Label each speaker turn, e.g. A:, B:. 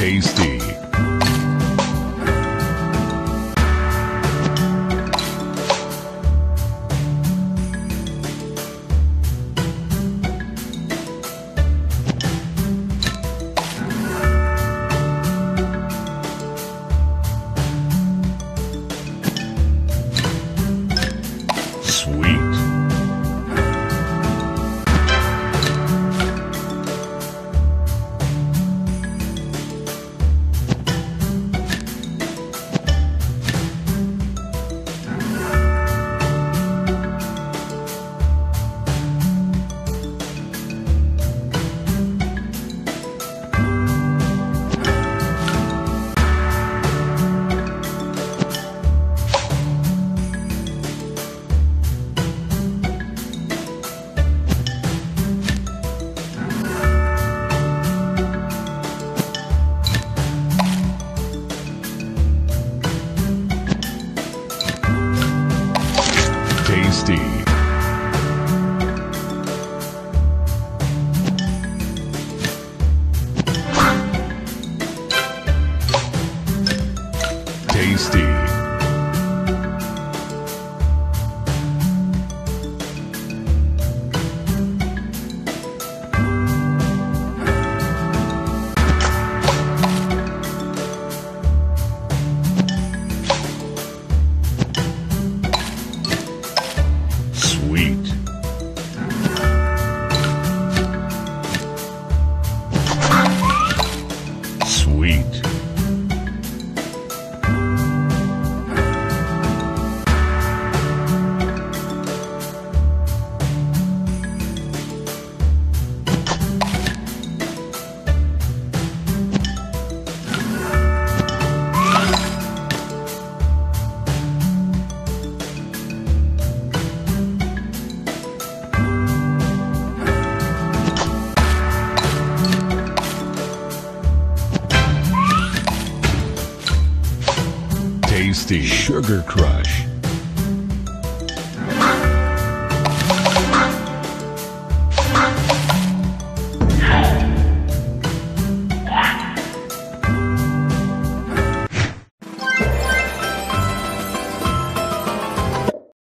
A: tasty. Tasty. Tasty. Sugar Crush.